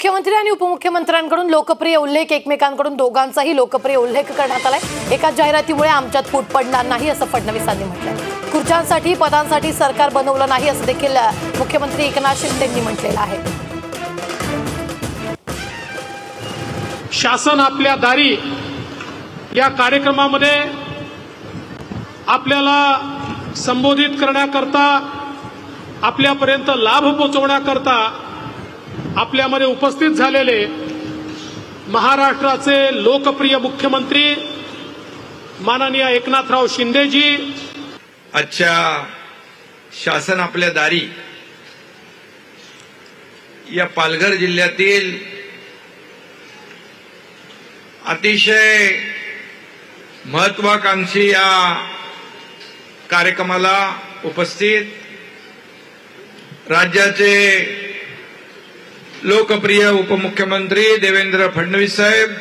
मुख्यमंत्री आणि उपमुख्यमंत्र्यांकडून लोकप्रिय उल्लेख एकमेकांकडून दोघांचाही लोकप्रिय उल्लेख करण्यात आलाय. एका जाहिरातीमुळे आमच्यात फूट पडणार नाही असं फडणवीसांनी म्हटलं खुर्च्यांसाठी पदांसाठी सरकार बनवलं नाही असं देखील मुख्यमंत्री एकनाथ शिंदेंनी म्हटलेलं आहे. शासन आपल्या दारी या कार्यक्रमामध्ये आपल्याला संबोधित करण्याकरता आपल्यापर्यंत लाभ पोहोचवण्याकरता आपल्यामध्ये उपस्थित झालेले महाराष्ट्राचे लोकप्रिय मुख्यमंत्री माननीय एकनाथराव शिंदेजी आजच्या शासन आपल्या दारी या पालघर जिल्ह्यातील अतिशय महत्वाकांक्षी या कार्यक्रमाला उपस्थित राज्याचे लोकप्रिय उपमुख्यमंत्री देवेंद्र फडणवीस साहेब